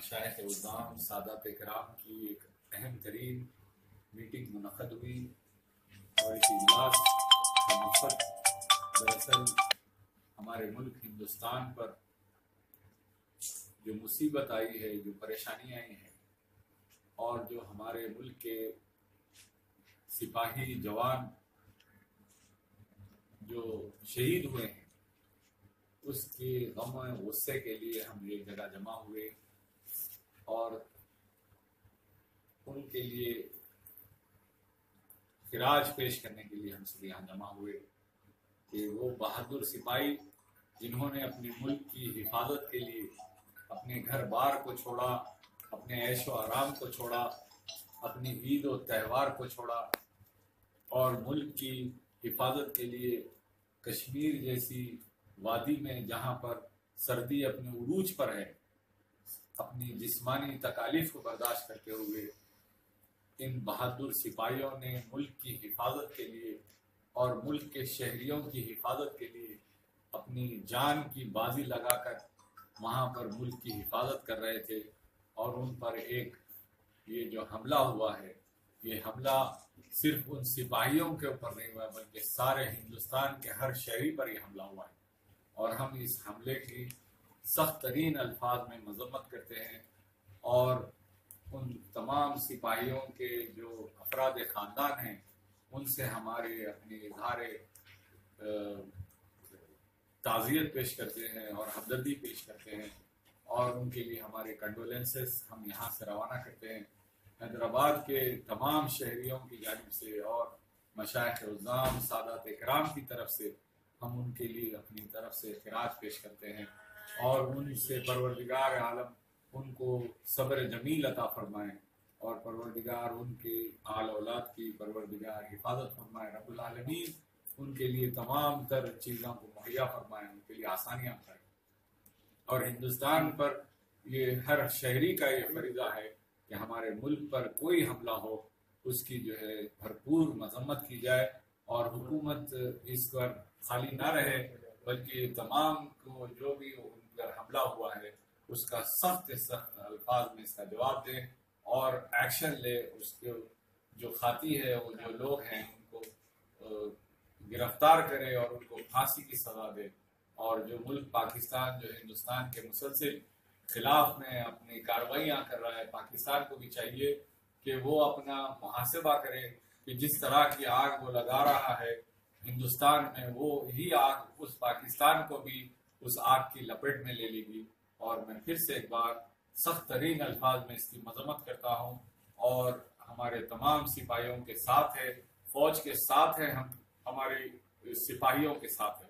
مشاہد الزام سادات کرام کی ایک اہم ترین میٹنگ منعقد ہوئی اور اس اجلاس کا مقصد دراصل ہمارے ملک ہندوستان پر جو مصیبت آئی ہے، جو پریشانی آئی ہیں اور جو ہمارے ملک کے سپاہی جوان جو شہید ہوئے ہیں، اس کے غم و غصے کے لیے ہم ایک جگہ جمع ہوئے۔ اور ان کے لیے خراج پیش کرنے کے لیے ہم سب یہاں جمع ہوئے کہ وہ بہادر سپاہی جنہوں نے اپنے ملک کی حفاظت کے لیے اپنے گھر بار کو چھوڑا، اپنے عیش و آرام کو چھوڑا، اپنی عید و تہوار کو چھوڑا اور ملک کی حفاظت کے لیے کشمیر جیسی وادی میں جہاں پر سردی اپنے عروج پر ہے اپنی جسمانی تکالیف کو برداشت کرتے ہوئے ان بہادر سپاہیوں نے ملک کی حفاظت کے لیے اور ملک کے شہریوں کی حفاظت کے لیے اپنی جان کی بازی لگا کر وہاں پر ملک کی حفاظت کر رہے تھے اور ان پر ایک یہ جو حملہ ہوا ہے، یہ حملہ صرف ان سپاہیوں کے اوپر نہیں ہوا، بلکہ سارے ہندوستان کے ہر شہری پر یہ حملہ ہوا ہے۔ اور ہم اس حملے کی سخت ترین الفاظ میں مذمت کرتے ہیں اور ان تمام سپاہیوں کے جو افراد خاندان ہیں، ان سے ہمارے اپنے اظہار تعزیت پیش کرتے ہیں اور ہمدردی پیش کرتے ہیں اور ان کے لیے ہمارے کنڈولنسز ہم یہاں سے روانہ کرتے ہیں۔ حیدرآباد کے تمام شہریوں کی جانب سے اور مشاہد الزام سادات اکرام کی طرف سے ہم ان کے لیے اپنی طرف سے خراج پیش کرتے ہیں۔ اور ان سے پروردگار عالم ان کو صبر جمیل عطا فرمائیں اور پروردگار ان کے آل اولاد کی پروردگار حفاظت فرمائے، رب العالمین ان کے لیے تمام تر چیزوں کو مہیا فرمائیں ان کے لیے آسانیاں کریں اور ہندوستان پر یہ ہر شہری کا یہ فریضہ ہے کہ ہمارے ملک پر کوئی حملہ ہو، اس کی جو ہے بھرپور مذمت کی جائے اور حکومت اس پر خالی نہ رہے۔ بلکہ تمام کو جو بھی ان پر حملہ ہوا ہے، اس کا سخت سخت الفاظ میں اس کا جواب دے اور ایکشن لے اس کے جو کھاتی ہے، وہ جو لوگ ہیں، ان کو گرفتار کرے اور ان کو پھانسی کی سزا دے۔ اور جو ملک پاکستان، جو ہندوستان کے مسلسل خلاف میں اپنی کاروائیاں کر رہا ہے، پاکستان کو بھی چاہیے کہ وہ اپنا محاسبہ کرے کہ جس طرح کی آگ وہ لگا رہا ہے ہندوستان میں وہ ہی آگ اس پاکستان کو بھی اس آگ کی لپیٹ میں لے لے گی اور میں پھر سے ایک بار سخت ترین الفاظ میں اس کی مذمت کرتا ہوں۔ اور ہمارے تمام سپاہیوں کے ساتھ ہے فوج کے ساتھ ہے ہم ہماری سپاہیوں کے ساتھ ہے